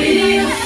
feel